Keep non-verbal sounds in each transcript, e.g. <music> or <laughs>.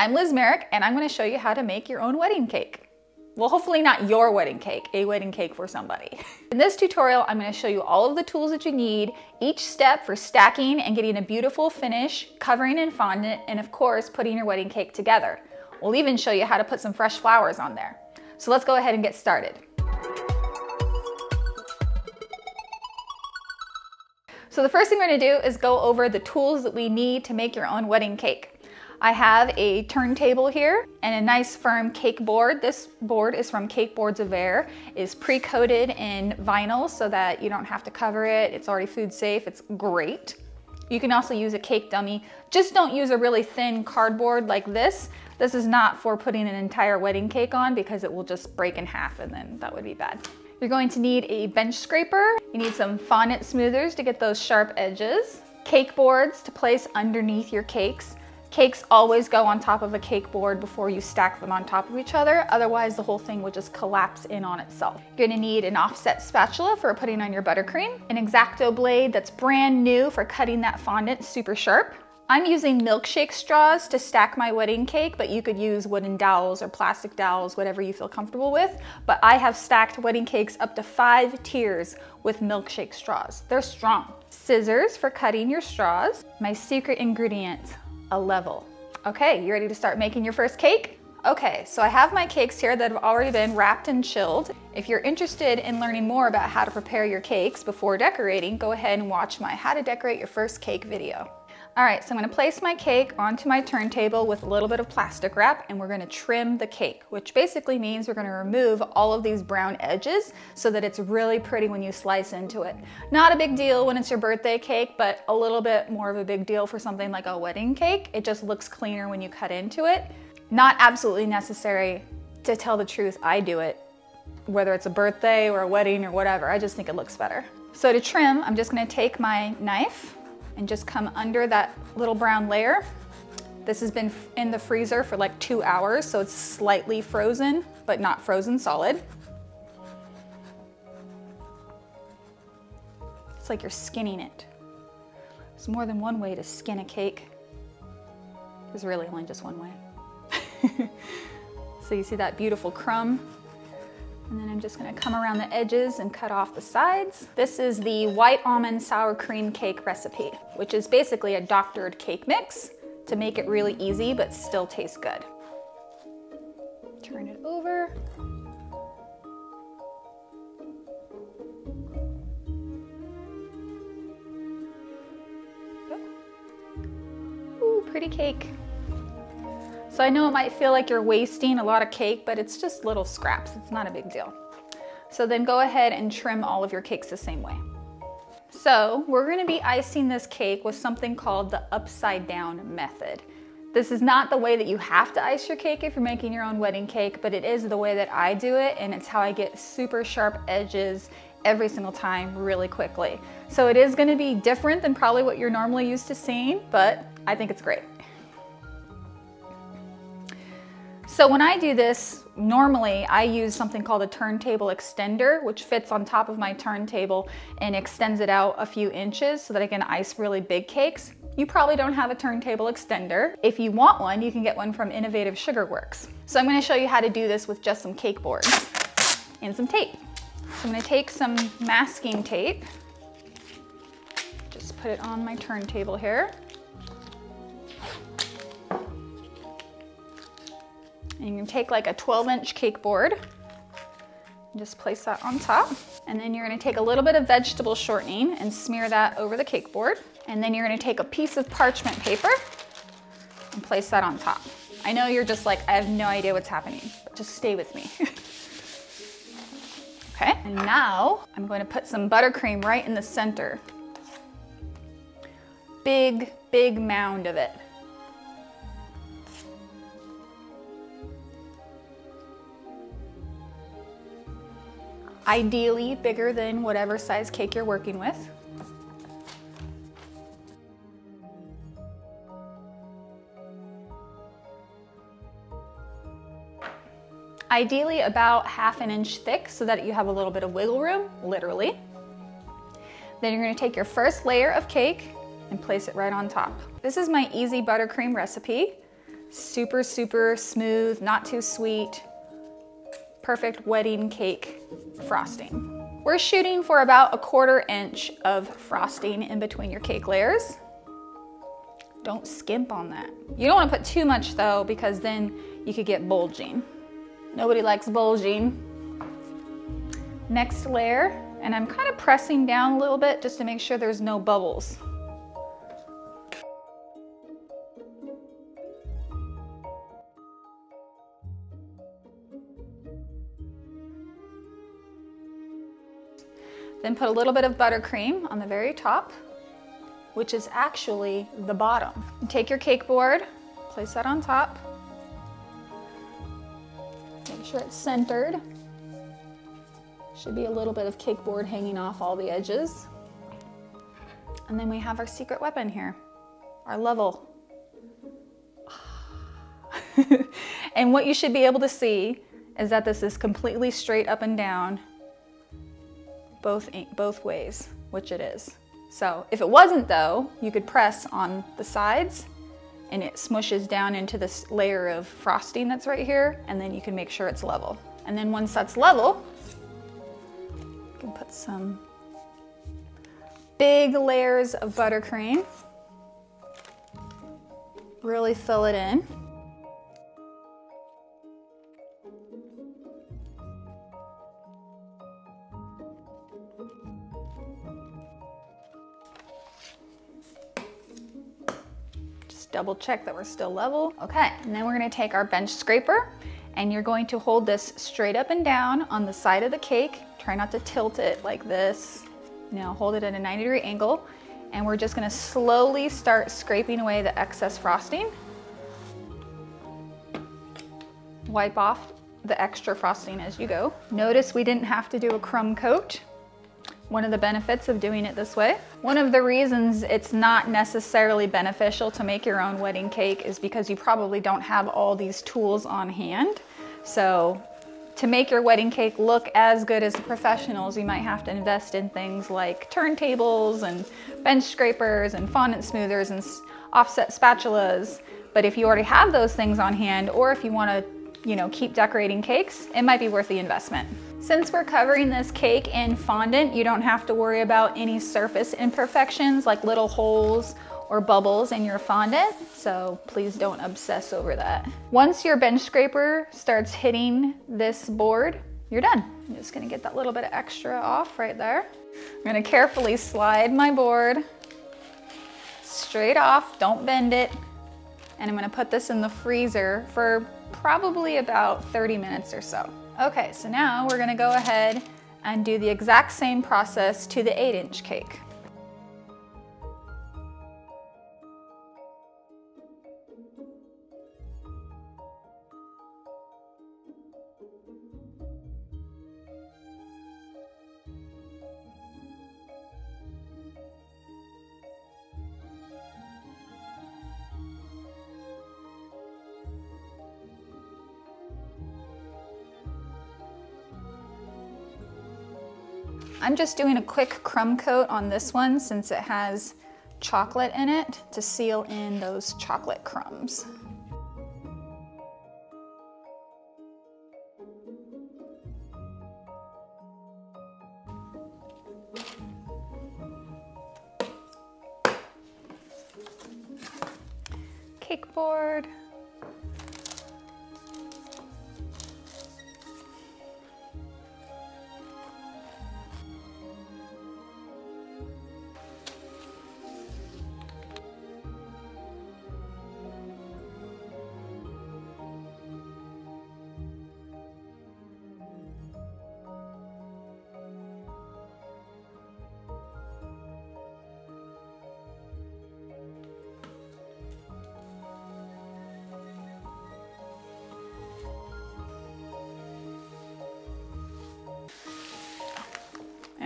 I'm Liz Marek, and I'm gonna show you how to make your own wedding cake. Well, hopefully not your wedding cake, a wedding cake for somebody. <laughs> In this tutorial, I'm gonna show you all of the tools that you need, each step for stacking and getting a beautiful finish, covering in fondant, and of course, putting your wedding cake together. We'll even show you how to put some fresh flowers on there. So let's go ahead and get started. So the first thing we're gonna do is go over the tools that we need to make your own wedding cake. I have a turntable here and a nice firm cake board. This board is from Cake Boards of Air, is pre-coated in vinyl so that you don't have to cover it. It's already food safe, it's great. You can also use a cake dummy. Just don't use a really thin cardboard like this. This is not for putting an entire wedding cake on because it will just break in half and then that would be bad. You're going to need a bench scraper. You need some fondant smoothers to get those sharp edges. Cake boards to place underneath your cakes. Cakes always go on top of a cake board before you stack them on top of each other, otherwise the whole thing would just collapse in on itself. You're gonna need an offset spatula for putting on your buttercream, an X-Acto blade that's brand new for cutting that fondant super sharp. I'm using milkshake straws to stack my wedding cake, but you could use wooden dowels or plastic dowels, whatever you feel comfortable with. But I have stacked wedding cakes up to five tiers with milkshake straws. They're strong. Scissors for cutting your straws. My secret ingredient, a level. Okay, you ready to start making your first cake? Okay, so I have my cakes here that have already been wrapped and chilled. If you're interested in learning more about how to prepare your cakes before decorating, go ahead and watch my how to decorate your first cake video. All right, so I'm gonna place my cake onto my turntable with a little bit of plastic wrap and we're gonna trim the cake, which basically means we're gonna remove all of these brown edges so that it's really pretty when you slice into it. Not a big deal when it's your birthday cake, but a little bit more of a big deal for something like a wedding cake. It just looks cleaner when you cut into it. Not absolutely necessary to tell the truth, I do it, whether it's a birthday or a wedding or whatever. I just think it looks better. So to trim, I'm just gonna take my knife and just come under that little brown layer. This has been in the freezer for like two hours, so it's slightly frozen, but not frozen solid. It's like you're skinning it. There's more than one way to skin a cake. There's really only just one way. <laughs> so you see that beautiful crumb and then I'm just gonna come around the edges and cut off the sides. This is the white almond sour cream cake recipe, which is basically a doctored cake mix to make it really easy but still taste good. Turn it over. Ooh, pretty cake. So I know it might feel like you're wasting a lot of cake, but it's just little scraps. It's not a big deal. So then go ahead and trim all of your cakes the same way. So we're gonna be icing this cake with something called the upside down method. This is not the way that you have to ice your cake if you're making your own wedding cake, but it is the way that I do it and it's how I get super sharp edges every single time really quickly. So it is gonna be different than probably what you're normally used to seeing, but I think it's great. So when I do this, normally I use something called a turntable extender, which fits on top of my turntable and extends it out a few inches so that I can ice really big cakes. You probably don't have a turntable extender. If you want one, you can get one from Innovative Sugar Works. So I'm gonna show you how to do this with just some cake boards and some tape. So I'm gonna take some masking tape, just put it on my turntable here. And you can take like a 12 inch cake board and just place that on top. And then you're gonna take a little bit of vegetable shortening and smear that over the cake board. And then you're gonna take a piece of parchment paper and place that on top. I know you're just like, I have no idea what's happening, but just stay with me. <laughs> okay, and now I'm going to put some buttercream right in the center. Big, big mound of it. Ideally bigger than whatever size cake you're working with. Ideally about half an inch thick so that you have a little bit of wiggle room, literally. Then you're gonna take your first layer of cake and place it right on top. This is my easy buttercream recipe. Super, super smooth, not too sweet. Perfect wedding cake frosting. We're shooting for about a quarter inch of frosting in between your cake layers. Don't skimp on that. You don't wanna put too much though because then you could get bulging. Nobody likes bulging. Next layer, and I'm kind of pressing down a little bit just to make sure there's no bubbles. Then put a little bit of buttercream on the very top, which is actually the bottom. take your cake board, place that on top. Make sure it's centered. Should be a little bit of cake board hanging off all the edges. And then we have our secret weapon here, our level. <laughs> and what you should be able to see is that this is completely straight up and down both, both ways, which it is. So if it wasn't though, you could press on the sides and it smushes down into this layer of frosting that's right here, and then you can make sure it's level. And then once that's level, you can put some big layers of buttercream. Really fill it in. Double check that we're still level. Okay, and then we're gonna take our bench scraper and you're going to hold this straight up and down on the side of the cake. Try not to tilt it like this. Now hold it at a 90 degree angle and we're just gonna slowly start scraping away the excess frosting. Wipe off the extra frosting as you go. Notice we didn't have to do a crumb coat one of the benefits of doing it this way. One of the reasons it's not necessarily beneficial to make your own wedding cake is because you probably don't have all these tools on hand. So to make your wedding cake look as good as the professionals, you might have to invest in things like turntables and bench scrapers and fondant smoothers and offset spatulas. But if you already have those things on hand, or if you wanna you know, keep decorating cakes, it might be worth the investment. Since we're covering this cake in fondant, you don't have to worry about any surface imperfections like little holes or bubbles in your fondant, so please don't obsess over that. Once your bench scraper starts hitting this board, you're done. I'm just gonna get that little bit of extra off right there. I'm gonna carefully slide my board straight off, don't bend it, and I'm gonna put this in the freezer for probably about 30 minutes or so. Okay, so now we're gonna go ahead and do the exact same process to the eight inch cake. I'm just doing a quick crumb coat on this one since it has chocolate in it to seal in those chocolate crumbs. Cake board.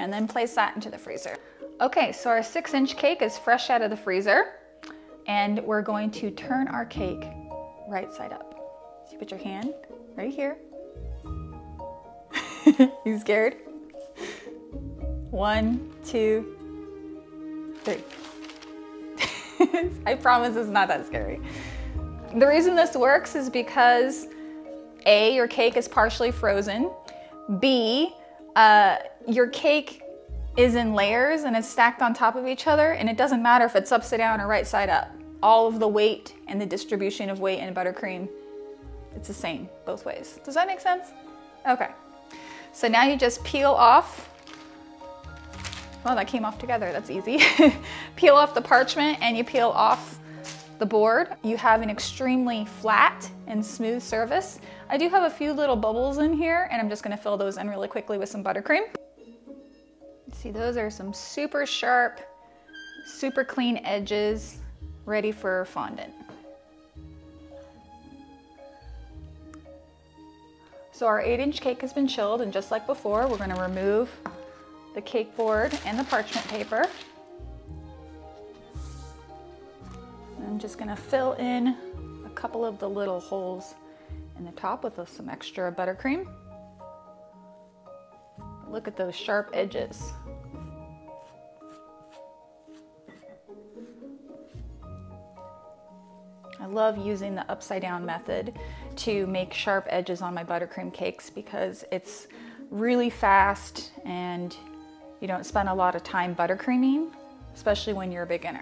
And then place that into the freezer. Okay, so our six inch cake is fresh out of the freezer and we're going to turn our cake right side up. So you put your hand right here. <laughs> you scared? One, two, three. <laughs> I promise it's not that scary. The reason this works is because A, your cake is partially frozen. B, uh, your cake is in layers and it's stacked on top of each other and it doesn't matter if it's upside down or right side up. All of the weight and the distribution of weight in buttercream, it's the same both ways. Does that make sense? Okay. So now you just peel off well, that came off together, that's easy. <laughs> peel off the parchment and you peel off the board. You have an extremely flat and smooth surface. I do have a few little bubbles in here and I'm just gonna fill those in really quickly with some buttercream. See, those are some super sharp, super clean edges ready for fondant. So our eight inch cake has been chilled and just like before, we're gonna remove the cake board and the parchment paper. I'm just gonna fill in a couple of the little holes in the top with some extra buttercream. Look at those sharp edges. I love using the upside down method to make sharp edges on my buttercream cakes because it's really fast and you don't spend a lot of time buttercreaming, especially when you're a beginner.